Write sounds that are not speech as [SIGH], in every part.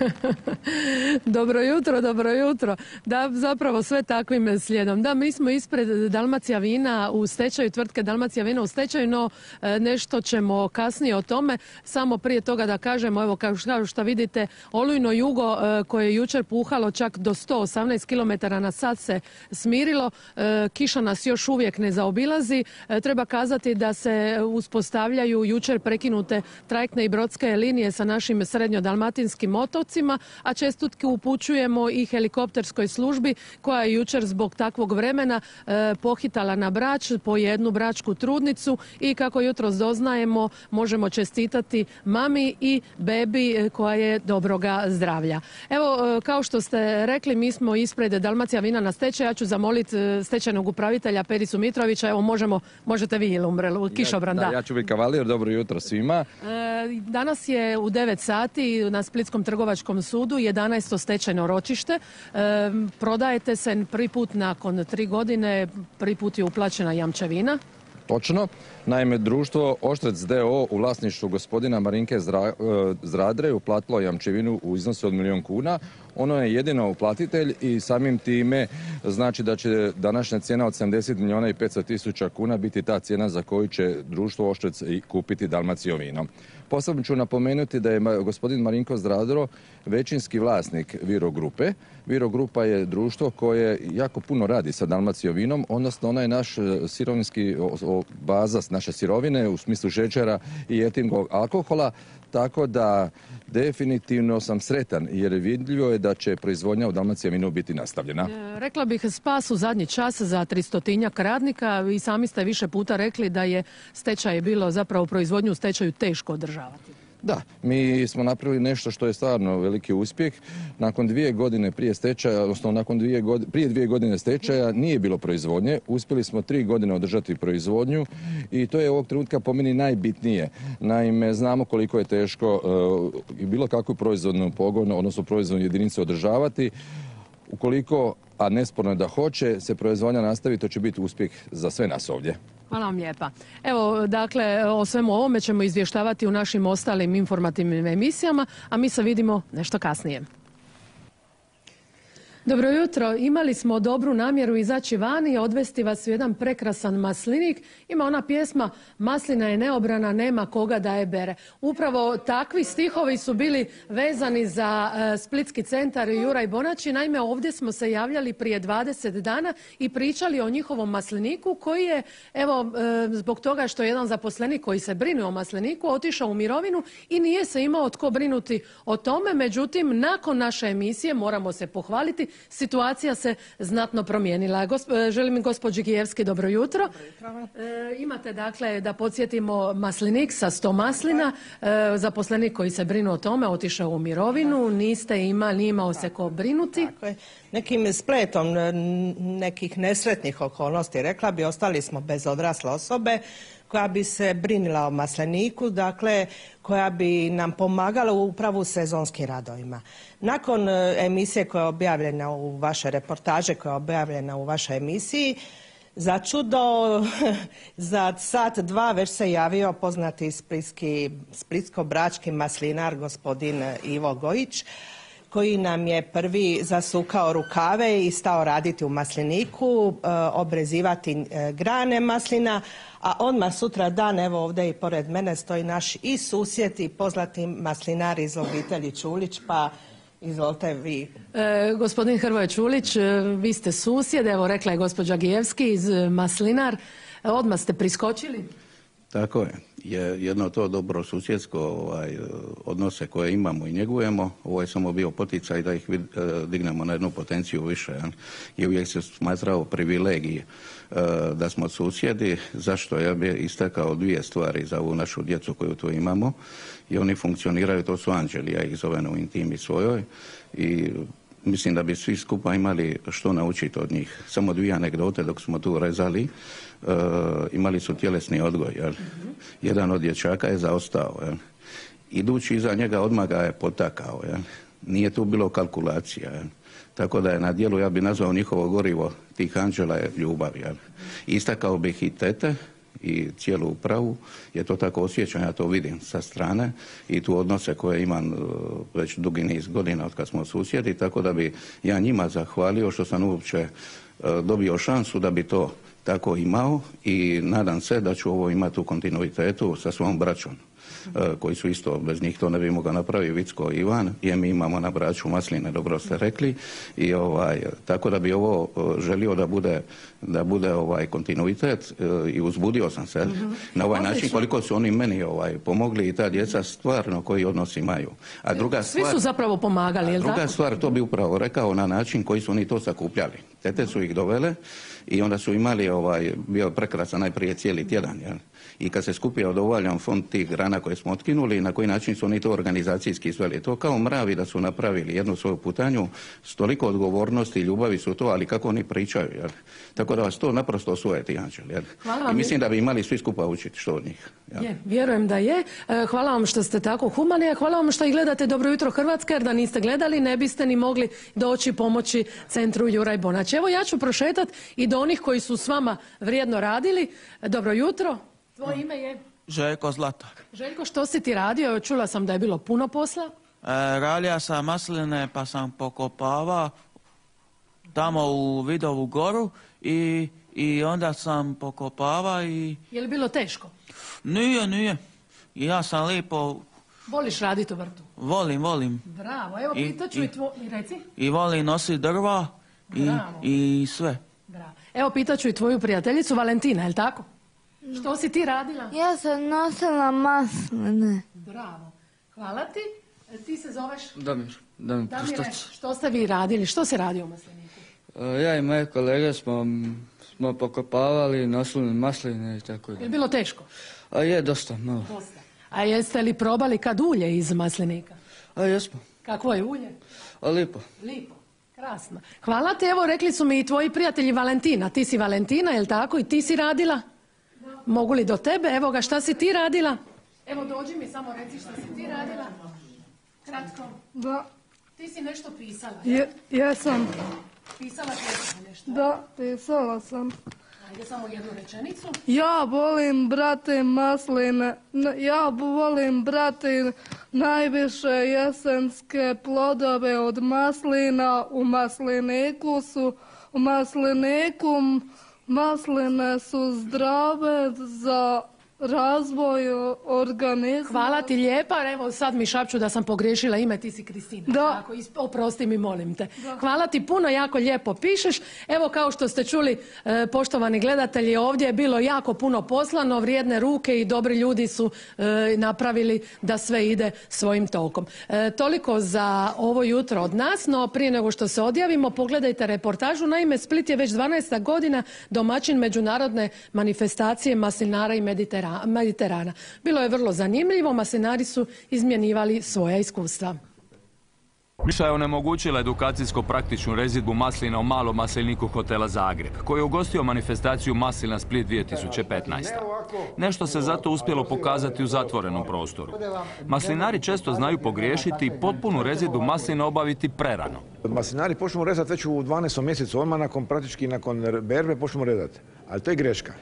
[LAUGHS] dobro jutro, dobro jutro. Da, zapravo sve takvim slijedom. Da, mi smo ispred Dalmacija Vina u stečaju, tvrtke Dalmacija Vina u stečaju, no e, nešto ćemo kasnije o tome. Samo prije toga da kažemo, evo kao što vidite, olujno jugo e, koje je jučer puhalo čak do 118 km na sat se smirilo. E, kiša nas još uvijek ne zaobilazi. Treba kazati da se uspostavljaju jučer prekinute trajektne i brodske linije sa našim srednjodalmatinskim otocima, a čestutke upućujemo i helikopterskoj službi koja je jučer zbog takvog vremena e, pohitala na Brač po jednu bračku trudnicu i kako jutro doznajemo možemo čestitati mami i bebi e, koja je dobroga zdravlja. Evo, e, kao što ste rekli, mi smo ispred Dalmacija Vina na stečaj. Ja ću zamoliti stečajnog upravitelja Pericu Mitrovića. Evo, možemo, možete vi, Lumbrel, kišobran, da. Ja ću biti kavalir, dobro jutro svima. danas je u 9 sati na Splitskom trgovačkom sudu 11. stečajno ročište. prodajete se prvi put nakon tri godine, prvi put je uplaćena jamčevina. Točno. Naime, društvo Oštrec DO u vlasništvu gospodina Marinke e, Zdradre uplatilo jamčevinu u iznosu od milijun kuna. Ono je jedino uplatitelj i samim time znači da će današnja cijena od 70 milijuna i 500 tisuća kuna biti ta cijena za koju će društvo Oštrec kupiti Dalmacio vino. Posebno ću napomenuti da je gospodin Marinko Zdradro većinski vlasnik Viro Grupe. Viro Grupa je društvo koje jako puno radi sa Dalmacijovinom, odnosno ona je naš e, sirovinski baza naše sirovine u smislu šećera i etingog alkohola, tako da definitivno sam sretan jer vidljivo je da će proizvodnja u Dalmacijavinu biti nastavljena. E, rekla bih spas u zadnji čas za tristotinjak radnika i sami ste više puta rekli da je stečaj bilo zapravo proizvodnju u stečaju teško održavati. Da, mi smo napravili nešto što je stvarno veliki uspjeh. Nakon dvije godine prije stečaja, odnosno nakon dvije godine, prije dvije godine stečaja nije bilo proizvodnje. Uspjeli smo tri godine održati proizvodnju i to je ovog trenutka po meni najbitnije. Naime, znamo koliko je teško i bilo kakvu proizvodnu pogon, odnosno proizvodnu jedinicu održavati. Ukoliko, a nesporno je da hoće, se proizvodnja nastavi, to će biti uspjeh za sve nas ovdje. Hvala vam lijepa. Evo, dakle, o svemu ovome ćemo izvještavati u našim ostalim informativnim emisijama, a mi se vidimo nešto kasnije. Dobro jutro. Imali smo dobru namjeru izaći vani i odvesti vas u jedan prekrasan maslinik. Ima ona pjesma Maslina je neobrana, nema koga da je bere. Upravo takvi stihovi su bili vezani za e, Splitski centar Juraj Bonači. Naime, ovdje smo se javljali prije 20 dana i pričali o njihovom masliniku koji je, evo, e, zbog toga što je jedan zaposlenik koji se brine o masliniku otišao u mirovinu i nije se imao tko brinuti o tome. Međutim, nakon naše emisije moramo se pohvaliti situacija se znatno promijenila. E, želim gospođi Gijevski dobro jutro. E, imate dakle da podsjetimo maslinik sa sto maslina, e, zaposlenik koji se brinu o tome, otišao u mirovinu, niste imali, nije imao se ko brinuti. Nekim spletom nekih nesretnih okolnosti, rekla bi, ostali smo bez odrasle osobe koja bi se brinila o masleniku, dakle koja bi nam pomagala upravo u sezonskim radovima. Nakon e, emisije koja je objavljena u vašoj reportaže, koja je objavljena u vašoj emisiji, za čudo, [LAUGHS] za sat dva već se javio poznati splitsko-brački maslinar gospodin Ivo Gojić, koji nam je prvi zasukao rukave i stao raditi u masliniku, e, obrezivati e, grane maslina, a odmah sutra dan, evo ovdje i pored mene stoji naš i susjed i poznati maslinar iz obitelji Čulić, pa Izvolite vi. E, gospodin Hrvoje Čulić, vi ste susjed, evo rekla je gospođa Gijevski iz Maslinar. Odmah ste priskočili? Tako je. Je jedno to dobro susjedsko ovaj, odnose koje imamo i njegujemo. Ovo je samo bio poticaj da ih vid, e, dignemo na jednu potenciju više. I uvijek se smatrao privilegiji e, da smo susjedi. Zašto? Ja bih istakao dvije stvari za ovu našu djecu koju tu imamo. I oni funkcioniraju, to su anđeli, ja ih zovem u intimi svojoj. I mislim da bi svi skupa imali što naučiti od njih. Samo dvije anegdote dok smo tu rezali. E, imali su tjelesni odgoj. Jel? Jedan od dječaka je zaostao. Jel? Idući iza njega odmah ga je potakao. Jel? Nije tu bilo kalkulacija. Jel? Tako da je na dijelu, ja bi nazvao njihovo gorivo tih anđela je ljubav. Jel? Istakao bih i tete, i cijelu upravu, je to tako osjećam, ja to vidim sa strane i tu odnose koje imam e, već dugi niz godina od kad smo susjedi, tako da bi ja njima zahvalio što sam uopće e, dobio šansu da bi to tako imao i nadam se da ću ovo imati u kontinuitetu sa svom braćom. E, koji su isto, bez njih to ne bi mogao napraviti, Vicko i Ivan, jer mi imamo na braću masline, dobro ste rekli, i ovaj, tako da bi ovo e, želio da bude, da bude ovaj kontinuitet e, i uzbudio sam se mhm. na ovaj način koliko su oni meni ovaj pomogli i ta djeca stvarno koji odnos imaju. A druga stvar, Svi su zapravo pomagali, jel Druga stvar, to bi upravo rekao na način koji su oni to sakupljali. Tete su ih dovele i onda su imali ovaj, bio prekrasan najprije cijeli tjedan, jel? I kad se skupio dovoljan fond tih grana koje smo otkinuli, na koji način su oni to organizacijski izveli. To kao mravi da su napravili jednu svoju putanju, s toliko odgovornosti i ljubavi su to, ali kako oni pričaju. Jel? Tako da vas to naprosto osvoje ti anđel. Jel? I mislim da bi imali svi skupa učiti što od njih. Je, vjerujem da je. E, hvala vam što ste tako humani, a hvala vam što i gledate Dobro jutro Hrvatska, jer da niste gledali ne biste ni mogli doći pomoći centru Juraj Bonać. Evo ja ću prošetati i do onih koji su s vama vrijedno radili. Dobro jutro. Tvoje ime je? Željko Zlatar. Željko, što si ti radio? Čula sam da je bilo puno posla. E, radio sam masline pa sam pokopavao tamo u Vidovu goru i, i onda sam pokopava i... Je li bilo teško? Nije, nije. Ja sam lipo... Voliš raditi u vrtu? Volim, volim. Bravo, evo pitaću i, tvoj... Reci. I volim nositi drva i, i sve. Bravo. Evo pitaću i tvoju prijateljicu Valentina, je li tako? Što si ti radila? Ja sam nosila masline. Bravo. Hvala ti. E, ti se zoveš? Damir. Damir, Damire, što ste vi radili? Što se radi u masliniku? E, ja i moje kolege smo, smo pokopavali, nosili masline i tako da. Je bilo teško? A je, dosta, malo. Dosta. A jeste li probali kad ulje iz maslinika? A jesmo. Kakvo je ulje? A lipo. Lipo. Krasno. Hvala ti, evo rekli su mi i tvoji prijatelji Valentina. Ti si Valentina, jel tako? I ti si radila? Mogu li do tebe? Evo ga, šta si ti radila? Evo dođi mi, samo reci šta si ti radila. Kratko. Da. Ti si nešto pisala. Je, jesam. Pisala ti nešto? Da, pisala sam. Ajde samo jednu rečenicu. Ja volim, brate, masline. Ja volim, brate, najviše jesenske plodove od maslina. U masliniku su, u masliniku Masline su zdrave za razvoj organizma. Hvala ti lijepa. Evo sad mi šapću da sam pogriješila ime, ti si Kristina. Da. oprosti mi, molim te. Hvala ti puno, jako lijepo pišeš. Evo kao što ste čuli, e, poštovani gledatelji, ovdje je bilo jako puno poslano, vrijedne ruke i dobri ljudi su e, napravili da sve ide svojim tokom. E, toliko za ovo jutro od nas, no prije nego što se odjavimo, pogledajte reportažu. Naime, Split je već 12. godina domaćin međunarodne manifestacije maslinara i mediterana. Mediterana. Bilo je vrlo zanimljivo, maslinari su izmjenjivali svoja iskustva. Miša je onemogućila edukacijsko-praktičnu rezidbu maslina u malom masliniku hotela Zagreb, koji je ugostio manifestaciju Maslina Split 2015. Nešto se zato uspjelo pokazati u zatvorenom prostoru. Maslinari često znaju pogriješiti i potpunu rezidbu maslina obaviti prerano. Maslinari počnu rezati već u 12. mjesecu, odmah nakon praktički nakon berbe počnemo rezati. Ali to je greška.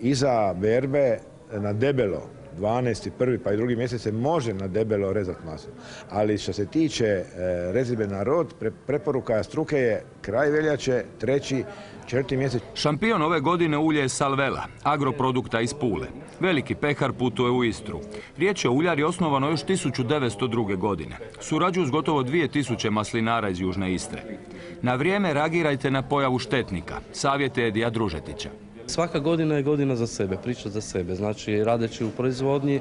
Iza berbe na debelo 12. prvi pa i drugi mjesec se može na debelo rezati masu. Ali što se tiče e, na rod, preporuka struke je kraj veljače, treći, četvrti mjesec. Šampion ove godine ulje je Salvela, agroprodukta iz Pule. Veliki pehar putuje u Istru. Riječ je o uljari osnovano još 1902. godine. Surađuju s gotovo 2000 maslinara iz Južne Istre. Na vrijeme reagirajte na pojavu štetnika. Savjet je Edija Družetića. Svaka godina je godina za sebe, priča za sebe. Znači, radeći u proizvodnji e,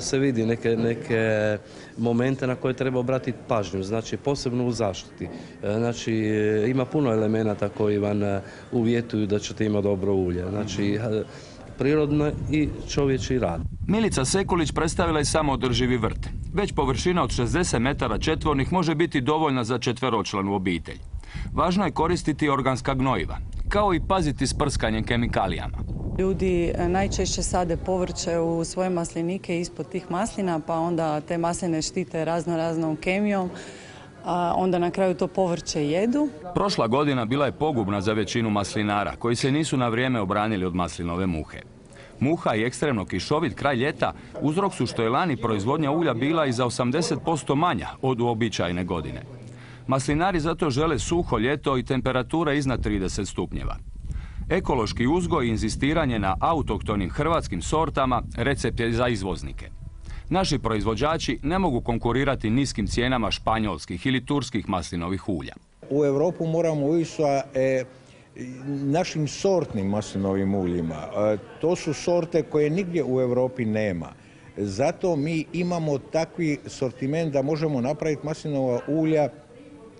se vidi neke, neke momente na koje treba obratiti pažnju. Znači, posebno u zaštiti. E, znači, ima puno elemenata koji vam e, uvjetuju da ćete imati dobro ulje. Znači, prirodno i čovječi rad. Milica Sekulić predstavila je samo održivi vrt. Već površina od 60 metara četvornih može biti dovoljna za četveročlanu obitelj. Važno je koristiti organska gnojiva, kao i paziti s prskanjem kemikalijama. Ljudi e, najčešće sade povrće u svoje maslinike ispod tih maslina, pa onda te masline štite razno raznom kemijom, a onda na kraju to povrće jedu. Prošla godina bila je pogubna za većinu maslinara, koji se nisu na vrijeme obranili od maslinove muhe. Muha i ekstremno kišovit kraj ljeta uzrok su što je lani proizvodnja ulja bila i za 80% manja od uobičajene godine. Maslinari zato žele suho ljeto i temperatura iznad 30 stupnjeva. Ekološki uzgoj i inzistiranje na autohtonim hrvatskim sortama recept je za izvoznike. Naši proizvođači ne mogu konkurirati niskim cijenama španjolskih ili turskih maslinovih ulja. U Europu moramo ići e, našim sortnim maslinovim uljima. E, to su sorte koje nigdje u Europi nema. Zato mi imamo takvi sortiment da možemo napraviti maslinova ulja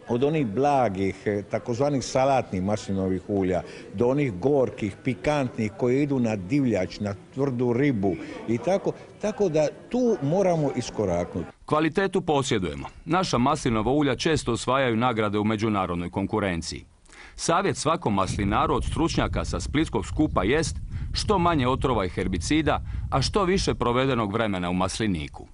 od onih blagih, e, takozvanih salatnih maslinovih ulja, do onih gorkih, pikantnih koji idu na divljač, na tvrdu ribu i tako, tako da tu moramo iskoraknuti. Kvalitetu posjedujemo. Naša maslinova ulja često osvajaju nagrade u međunarodnoj konkurenciji. Savjet svakom maslinaru od stručnjaka sa splitskog skupa jest što manje otrova i herbicida, a što više provedenog vremena u masliniku.